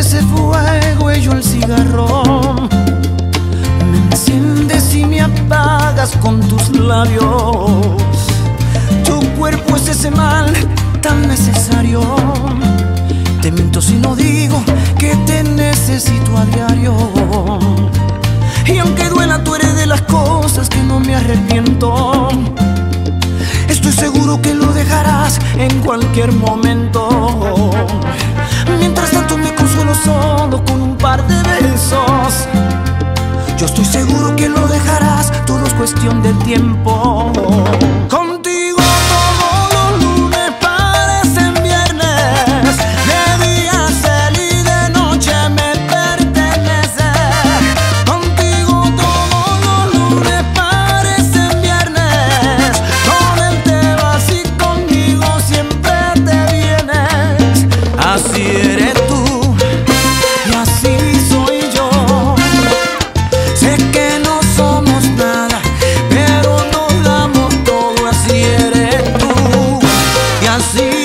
ese fuego y yo el cigarro. Me enciendes y me apagas con tus labios. Tu cuerpo es ese mal tan necesario. Te miento si no digo que te necesito a diario. Y aunque duela, tú eres de las cosas que no me arrepiento. Estoy seguro que lo dejarás en cualquier momento. Cuestión de tiempo.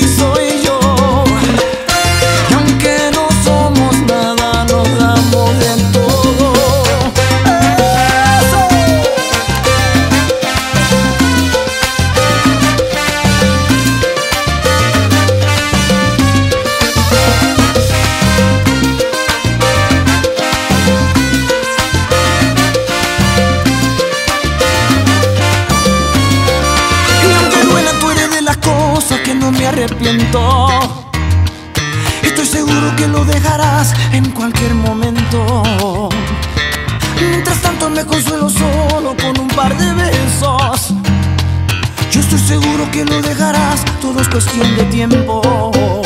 soy arrepiento. Estoy seguro que lo dejarás en cualquier momento. Mientras tanto me consuelo solo con un par de besos. Yo estoy seguro que lo dejarás, todo es cuestión de tiempo.